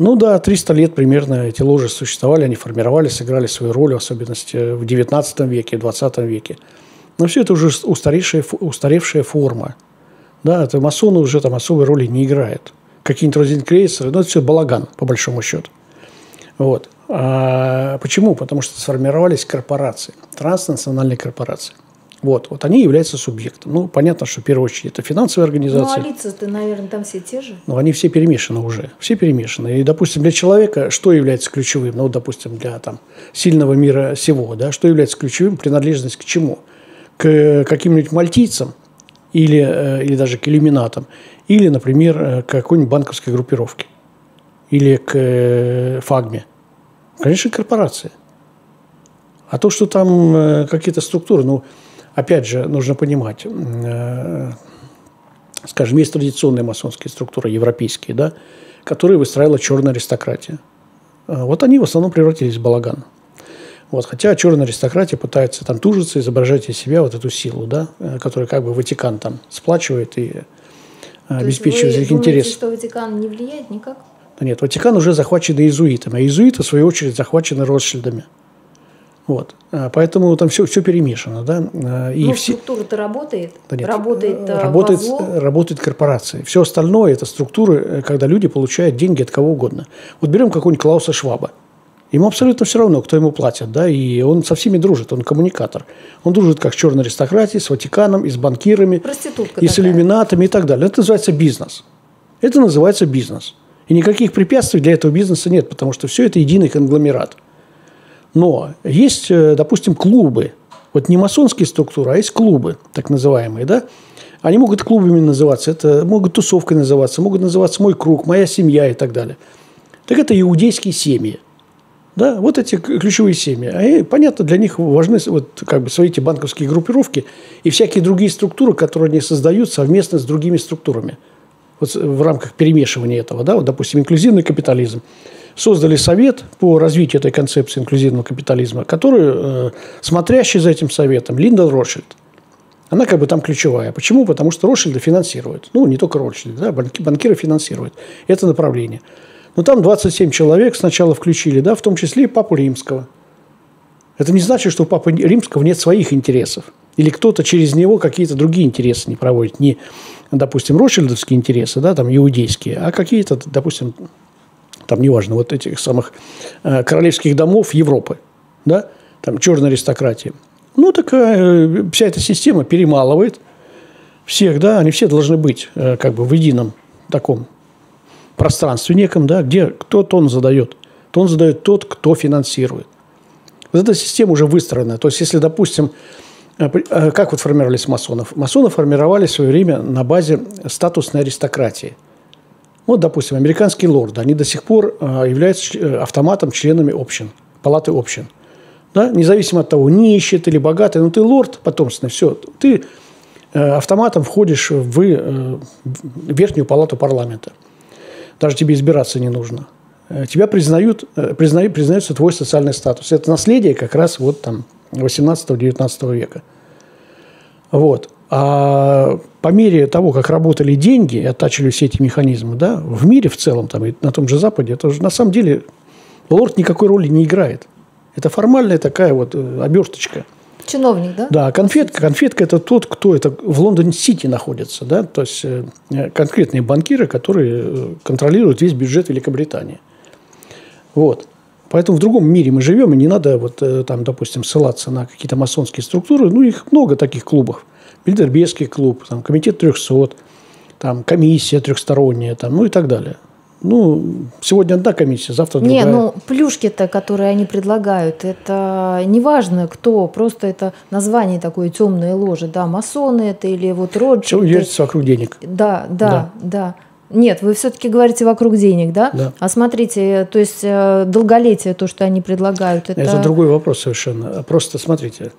[SPEAKER 2] Ну да, 300 лет примерно эти ложи существовали, они формировались, сыграли свою роль, в особенности в 19 веке, в 20 веке. Но все это уже устаревшая, устаревшая форма. Да, это масоны уже там особой роли не играют. Какие-нибудь розенкрейсеры, ну это все балаган, по большому счету. Вот. А почему? Потому что сформировались корпорации, транснациональные корпорации. Вот, вот они являются субъектом. Ну, понятно, что в первую очередь это финансовые
[SPEAKER 1] Ну,
[SPEAKER 2] организации.
[SPEAKER 1] а лица-то, наверное, там все те же.
[SPEAKER 2] Но они все перемешаны уже. Все перемешаны. И, допустим, для человека что является ключевым? Ну, допустим, для там, сильного мира всего, да, что является ключевым? Принадлежность к чему? К каким-нибудь мальтийцам или, э, или даже к иллюминатам. Или, например, э, к какой-нибудь банковской группировке. Или к э, фагме. Конечно, корпорация. А то, что там э, какие-то структуры, ну, опять же, нужно понимать, э, скажем, есть традиционные масонские структуры, европейские, да, которые выстраивала черная аристократия. А Вот они в основном превратились в балаган. Вот, хотя черная аристократия пытается там тужиться, изображать из себя вот эту силу, да, э, которую как бы Ватикан там сплачивает и
[SPEAKER 1] То есть
[SPEAKER 2] обеспечивает
[SPEAKER 1] вы
[SPEAKER 2] их
[SPEAKER 1] думаете,
[SPEAKER 2] интересы.
[SPEAKER 1] что Ватикан не влияет никак?
[SPEAKER 2] Да нет, Ватикан уже захвачен иезуитами, а иезуиты, в свою очередь, захвачены Ротшильдами. Вот. А, Поэтому там все, все перемешано, да. А, И
[SPEAKER 1] ну,
[SPEAKER 2] все,
[SPEAKER 1] структура-то работает.
[SPEAKER 2] да нет,
[SPEAKER 1] работает,
[SPEAKER 2] э, работает,
[SPEAKER 1] во
[SPEAKER 2] э, работает корпорации. Все остальное – это структуры, э, когда люди получают деньги от кого угодно. Вот берем какого-нибудь Клауса Шваба. Ему абсолютно все равно, кто ему платит, да, и он со всеми дружит, он коммуникатор. Он дружит как с черной аристократией, с Ватиканом, и с банкирами,
[SPEAKER 1] Проститутка
[SPEAKER 2] и с
[SPEAKER 1] такая.
[SPEAKER 2] иллюминатами и так далее. Это называется бизнес. Это называется бизнес. И никаких препятствий для этого бизнеса нет, потому что все это единый конгломерат. Но есть, э, допустим, клубы. Вот не масонские структуры, а есть клубы, так называемые, да? Они могут клубами называться, это могут тусовкой называться, могут называться «мой круг», «моя семья» и так далее. Так это иудейские семьи. Да, вот эти ключевые семьи. И, понятно, для них важны вот, как бы, свои эти банковские группировки и всякие другие структуры, которые они создают совместно с другими структурами. Вот в рамках перемешивания этого, да, вот, допустим, инклюзивный капитализм. Создали совет по развитию этой концепции инклюзивного капитализма, который, э, смотрящий за этим советом, Линда Ротшильд. Она как бы там ключевая. Почему? Потому что Ротшильды финансируют. Ну, не только Ротшильды, да, банки- банкиры финансируют это направление. Но там 27 человек сначала включили, да, в том числе и Папу Римского. Это не значит, что у Папы Римского нет своих интересов. Или кто-то через него какие-то другие интересы не проводит. Не, допустим, ротшильдовские интересы, да, там, иудейские, а какие-то, допустим, там, неважно, вот этих самых э, королевских домов Европы, да, там, черной аристократии. Ну, такая э, вся эта система перемалывает всех, да, они все должны быть э, как бы в едином таком пространстве неком, да, где кто тон задает. Тон задает тот, кто финансирует. Вот эта система уже выстроена. То есть, если, допустим, как вот формировались масонов? Масоны формировались в свое время на базе статусной аристократии. Вот, допустим, американские лорды, они до сих пор э, являются автоматом членами общин, палаты общин. Да? Независимо от того, нищий ты или богатый, но ты лорд потомственный, все, ты автоматом входишь в верхнюю палату парламента. Даже тебе избираться не нужно. Э, тебя признают, э, признают, признается твой социальный статус. Это наследие как раз вот там 18-19 века. Вот. А по мере того, как работали деньги и оттачили все эти механизмы, да, в мире в целом, там, и на том же Западе, это уже на самом деле лорд никакой роли не играет. Это формальная такая вот э, оберточка –
[SPEAKER 1] Чиновник, да?
[SPEAKER 2] Да, конфетка. Конфетка – это тот, кто это в Лондон-Сити находится. Да? То есть, э, конкретные банкиры, которые э, контролируют весь бюджет Великобритании. Вот. Поэтому в другом мире мы живем, и не надо, вот, э, там, допустим, ссылаться на какие-то масонские структуры. Ну, их много таких клубов. Бильдербергский клуб, там, комитет 300, там, комиссия трехсторонняя, там, ну и так далее. Ну, сегодня одна комиссия, завтра другая.
[SPEAKER 1] Не, ну, плюшки-то, которые они предлагают, это неважно кто, просто это название такое темное ложе, да, масоны это или вот Роджер. Все
[SPEAKER 2] вокруг денег.
[SPEAKER 1] Да, да, да. да. Нет, вы все-таки говорите вокруг денег, да?
[SPEAKER 2] Да.
[SPEAKER 1] А смотрите, то есть э, долголетие, то, что они предлагают, это...
[SPEAKER 2] Это другой вопрос совершенно. Просто смотрите,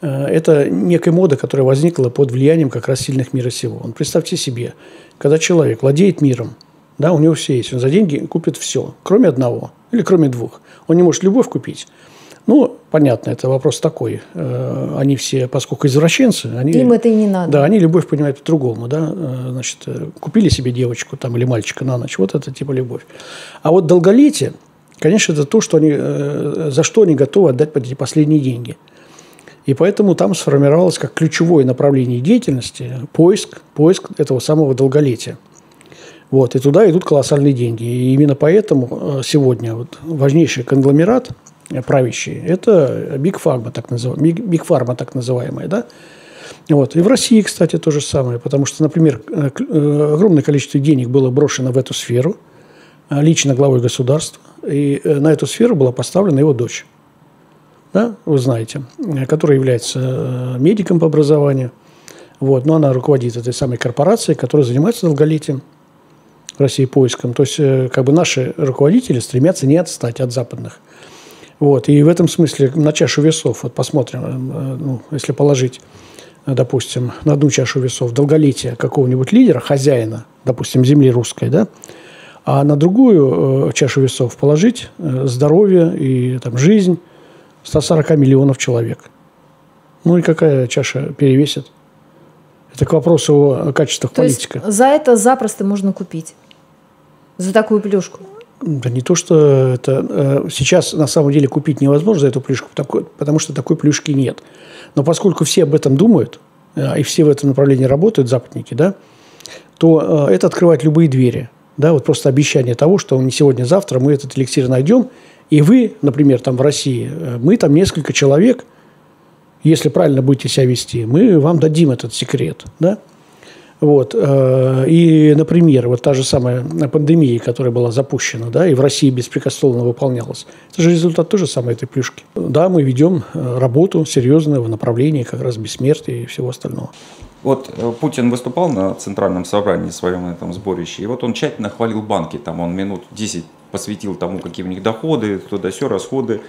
[SPEAKER 2] э, это некая мода, которая возникла под влиянием как раз сильных мира сего. Представьте себе, когда человек владеет миром, да, у него все есть. Он за деньги купит все, кроме одного или кроме двух. Он не может любовь купить. Ну, понятно, это вопрос такой. Э, они все, поскольку извращенцы, они,
[SPEAKER 1] им это и не надо.
[SPEAKER 2] Да, они любовь понимают по-другому, да. Э, значит, э, купили себе девочку там или мальчика на ночь, вот это типа любовь. А вот долголетие, конечно, это то, что они, за что они готовы отдать эти последние деньги. И поэтому там сформировалось как ключевое направление деятельности поиск, поиск этого самого долголетия. Вот, и туда идут колоссальные деньги. И именно поэтому сегодня вот важнейший конгломерат э, правящий – это Pharma, так Big Pharma, так называемая, да? Вот. И в России, кстати, то же самое, потому что, например, э, огромное количество денег было брошено в эту сферу лично главой государства, и на эту сферу была поставлена его дочь, да, вы знаете, которая является медиком по образованию, вот, но она руководит этой самой корпорацией, которая занимается долголетием. России поиском. То есть, э, как бы наши руководители стремятся не отстать от западных. Вот. И в этом смысле на чашу весов, вот посмотрим, э, ну, если положить, э, допустим, на одну чашу весов долголетие какого-нибудь лидера, хозяина, допустим, земли русской, да, а на другую чашу весов положить здоровье и там, жизнь 140 миллионов человек. Ну и какая чаша перевесит? Это к вопросу о качествах
[SPEAKER 1] То
[SPEAKER 2] политика.
[SPEAKER 1] Есть за это запросто можно купить за такую плюшку?
[SPEAKER 2] Да не то, что это э, сейчас на самом деле купить невозможно за эту плюшку, потому что такой плюшки нет. Но поскольку все об этом думают, э, и все в этом направлении работают, западники, да, то э, это открывает любые двери. Да, вот просто обещание того, что не сегодня-завтра мы этот эликсир найдем, и вы, например, там в России, мы там несколько человек, если правильно будете себя вести, мы вам дадим этот секрет, да, вот. Э, и, например, вот та же самая пандемия, которая была запущена, да, и в России беспрекословно выполнялась, это же результат той же самой этой плюшки. Да, мы ведем э, работу серьезную в направлении как раз бессмертия и всего остального.
[SPEAKER 3] Вот э, Путин выступал на центральном собрании своем на этом сборище, и вот он тщательно хвалил банки, там он минут 10 посвятил тому, какие у них доходы, туда все расходы.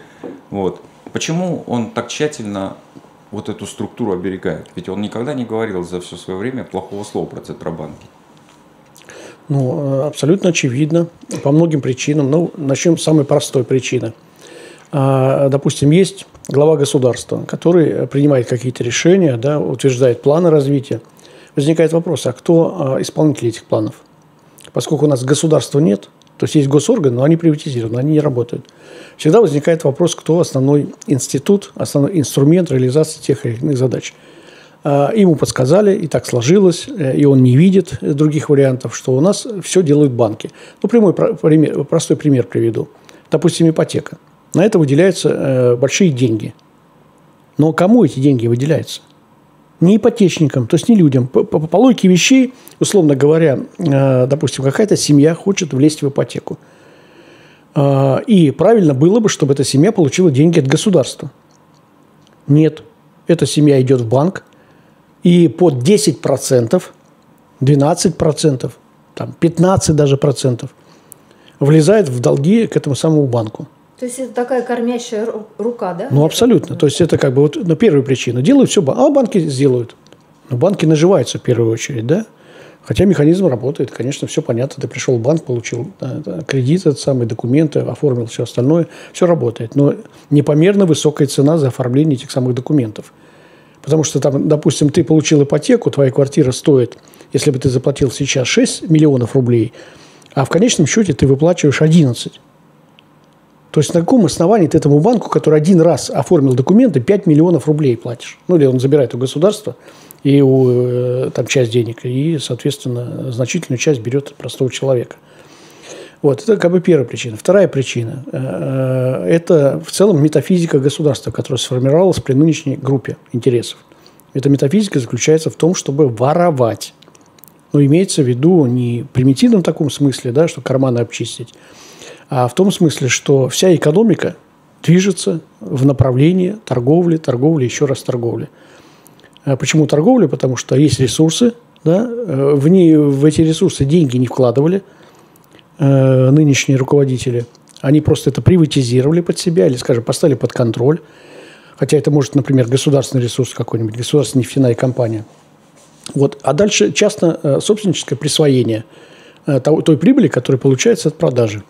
[SPEAKER 3] Вот. Почему он так тщательно вот эту структуру оберегает? Ведь он никогда не говорил за все свое время плохого слова про Центробанки.
[SPEAKER 2] Ну, абсолютно очевидно, по многим причинам. Ну, начнем с самой простой причины. А, допустим, есть глава государства, который принимает какие-то решения, да, утверждает планы развития. Возникает вопрос, а кто а, исполнитель этих планов? Поскольку у нас государства нет, То есть есть госорганы, но они приватизированы, они не работают. Всегда возникает вопрос, кто основной институт, основной инструмент реализации тех или иных задач. А, ему подсказали, и так сложилось, э, и он не видит других вариантов, что у нас все делают банки. Ну, прямой пример, простой пример приведу. Допустим, ипотека. На это выделяются э, большие деньги. Но кому эти деньги выделяются? Не ипотечникам, то есть не людям. По, по, по логике вещей, условно говоря, э, допустим, какая-то семья хочет влезть в ипотеку. И правильно было бы, чтобы эта семья получила деньги от государства. Нет. Эта семья идет в банк, и под 10%, 12%, там 15 даже процентов влезает в долги к этому самому банку.
[SPEAKER 1] То есть это такая кормящая рука, да?
[SPEAKER 2] Ну, абсолютно. То есть это как бы вот на ну, первую причину. Делают все, а банки сделают. Но банки наживаются в первую очередь, да? Хотя механизм работает, конечно, все понятно. Ты пришел в банк, получил да, кредит, этот самый документы, оформил все остальное, все работает. Но непомерно высокая цена за оформление этих самых документов. Потому что там, допустим, ты получил ипотеку, твоя квартира стоит, если бы ты заплатил сейчас 6 миллионов рублей, а в конечном счете ты выплачиваешь 11. То есть на каком основании ты этому банку, который один раз оформил документы, 5 миллионов рублей платишь? Ну, или он забирает у государства и у, э, там часть денег, и, соответственно, значительную часть берет от простого человека – вот, это как бы первая причина. Вторая причина э, – это в целом метафизика государства, которая сформировалась при нынешней группе интересов. Эта метафизика заключается в том, чтобы воровать. Но имеется в виду не в примитивном таком смысле, да, что карманы обчистить, а в том смысле, что вся экономика движется в направлении торговли, торговли, еще раз торговли. А почему торговли? Потому что есть ресурсы, да, э, в, ней, в эти ресурсы деньги не вкладывали – Э, нынешние руководители, они просто это приватизировали под себя или, скажем, поставили под контроль. Хотя это может, например, государственный ресурс какой-нибудь, государственная нефтяная компания. Вот. А дальше частно э, присвоение э, той прибыли, которая получается от продажи.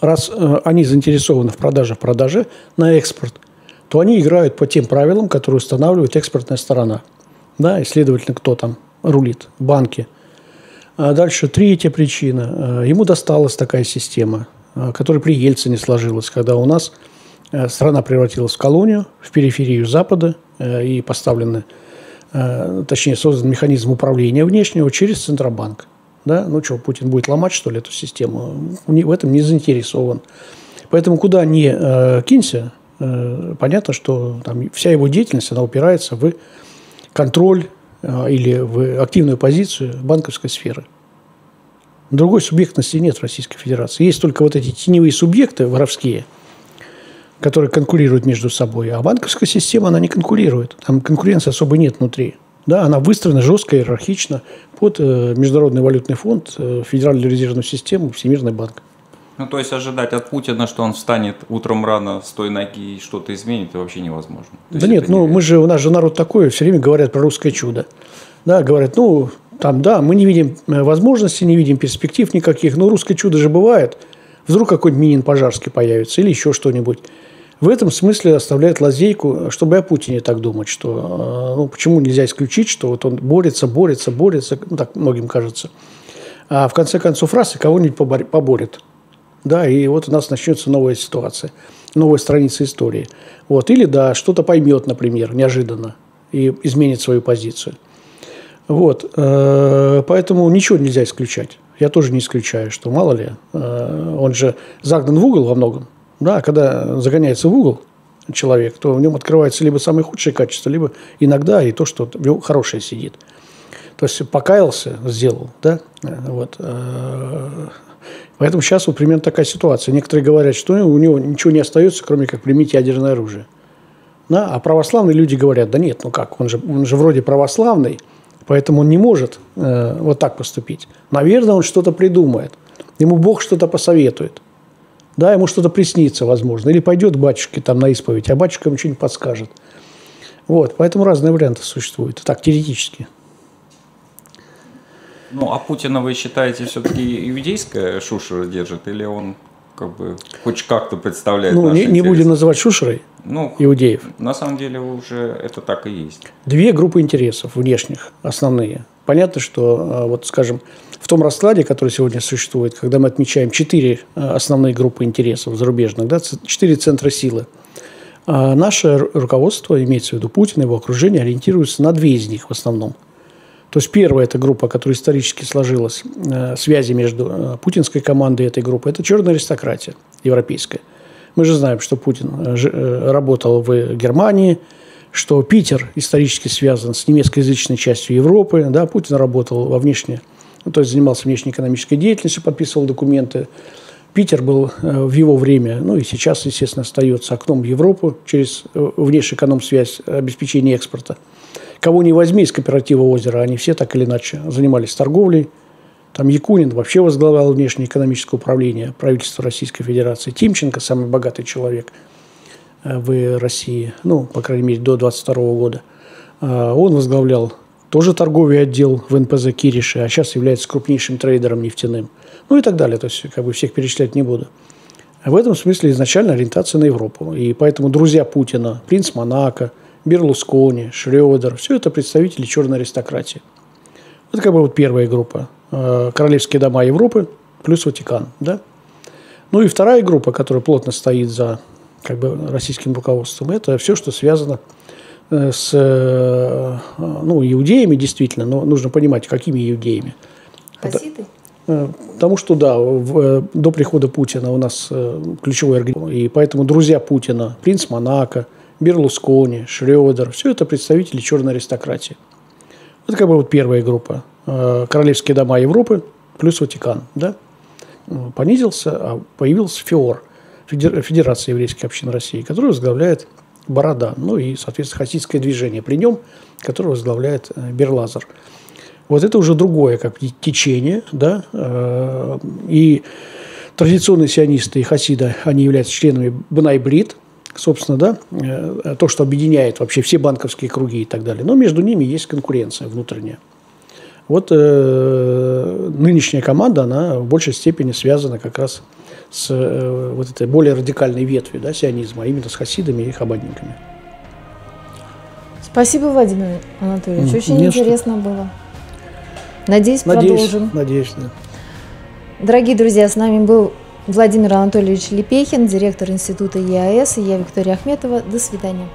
[SPEAKER 2] Раз они заинтересованы в продаже продаже на экспорт, то они играют по тем правилам, которые устанавливает экспортная сторона. Да, и, следовательно, кто там рулит? Банки – а дальше третья причина. Э, ему досталась такая система, э, которая при Ельцине сложилась, когда у нас э, страна превратилась в колонию, в периферию Запада и поставлены, точнее, создан механизм управления внешнего через Центробанк. Да? Ну что, Путин будет ломать, что ли, эту систему? В этом не заинтересован. Поэтому куда ни э, кинься, э, понятно, что там вся его деятельность, она упирается в контроль а, или в активную позицию банковской сферы. Другой субъектности нет в Российской Федерации. Есть только вот эти теневые субъекты воровские, которые конкурируют между собой. А банковская система, она не конкурирует. Там конкуренции особо нет внутри. Да, она выстроена жестко, иерархично под э, Международный валютный фонд, э, Федеральную резервную систему, Всемирный банк.
[SPEAKER 3] Ну, то есть ожидать от Путина, что он встанет утром рано с той ноги и что-то изменит, вообще невозможно.
[SPEAKER 2] То да нет, ну мы же, у нас же народ такой, все время говорят про русское чудо. Да, говорят, ну, там, да, мы не видим э, возможностей, не видим перспектив никаких, но русское чудо же бывает. Вдруг какой-нибудь Минин Пожарский появится или еще что-нибудь. В этом смысле оставляет лазейку, чтобы о Путине так думать, что э, ну, почему нельзя исключить, что вот он борется, борется, борется, ну, так многим кажется. А в конце концов раз и кого-нибудь поборет. Да, и вот у нас начнется новая ситуация, новая страница истории. Вот. Или, да, что-то поймет, например, неожиданно и изменит свою позицию. Вот. Э, поэтому ничего нельзя исключать. Я тоже не исключаю, что мало ли, э, он же загнан в угол во многом. Да, когда загоняется в угол человек, то в нем открывается либо самые худшие качества, либо иногда и то, что в нем хорошее сидит. То есть покаялся, сделал, да, э, вот, Поэтому сейчас вот примерно такая ситуация. Некоторые говорят, что у него ничего не остается, кроме как применить ядерное оружие. Да? А православные люди говорят, да нет, ну как, он же, он же вроде православный, поэтому он не может э, вот так поступить. Наверное, он что-то придумает. Ему Бог что-то посоветует. Да, ему что-то приснится, возможно. Или пойдет к батюшке там на исповедь, а батюшка ему что-нибудь подскажет. Вот, поэтому разные варианты существуют. Так, теоретически.
[SPEAKER 3] Ну, а Путина вы считаете все-таки иудейская шушера держит, или он как бы хоть как-то представляет
[SPEAKER 2] Ну, не, не будем называть шушерой ну, иудеев.
[SPEAKER 3] На самом деле уже это так и есть.
[SPEAKER 2] Две группы интересов внешних, основные. Понятно, что, вот скажем, в том раскладе, который сегодня существует, когда мы отмечаем четыре основные группы интересов зарубежных, да, четыре центра силы, наше руководство, имеется в виду Путин, его окружение, ориентируется на две из них в основном. То есть первая эта группа, которая исторически сложилась, связи между путинской командой и этой группой, это черная аристократия европейская. Мы же знаем, что Путин работал в Германии, что Питер исторически связан с немецкоязычной частью Европы. Да, Путин работал во внешне, ну, то есть занимался внешнеэкономической деятельностью, подписывал документы. Питер был э, в его время, ну и сейчас, естественно, остается окном в Европу через э, внешэконом-связь обеспечения экспорта. Кого не возьми из кооператива озера, они все так или иначе занимались торговлей. Там Якунин вообще возглавлял внешнеэкономическое управление правительства Российской Федерации. Тимченко, самый богатый человек – Э, в России, ну, по крайней мере, до 22 года. А, он возглавлял тоже торговый отдел в НПЗ Кириши, а сейчас является крупнейшим трейдером нефтяным. Ну и так далее. То есть, как бы всех перечислять не буду. В этом смысле изначально ориентация на Европу. И поэтому друзья Путина, принц Монако, Берлускони, Шрёдер, все это представители черной аристократии. Это как бы вот первая группа. Э, королевские дома Европы плюс Ватикан. Да? Ну и вторая группа, которая плотно стоит за как бы российским руководством, это все, что связано э, с э, ну, иудеями, действительно, но нужно понимать, какими иудеями.
[SPEAKER 1] Хасиды?
[SPEAKER 2] Э, потому что, да, в, до прихода Путина у нас ключевой организм, и поэтому друзья Путина, принц Монако, Берлускони, Шрёдер, все это представители черной аристократии. Это как бы вот первая группа. Королевские дома Европы плюс Ватикан, да? Понизился, а появился ФИОР – Федерации еврейских общин России, которую возглавляет Борода, ну и, соответственно, хасидское движение при нем, которое возглавляет э, Берлазер. Вот это уже другое как течение, да, э, и традиционные сионисты и хасиды, они являются членами Бнайбрид, собственно, да, э, то, что объединяет вообще все банковские круги и так далее. Но между ними есть конкуренция внутренняя. Вот э, нынешняя команда, она в большей степени связана как раз с э, вот этой более радикальной ветвью да, сионизма, а именно с хасидами и хабадниками.
[SPEAKER 1] Спасибо, Владимир Анатольевич. Очень Не интересно что. было. Надеюсь, надеюсь, продолжим.
[SPEAKER 2] Надеюсь, да.
[SPEAKER 1] Дорогие друзья, с нами был Владимир Анатольевич Лепехин, директор Института ЕАЭС, и я Виктория Ахметова. До свидания.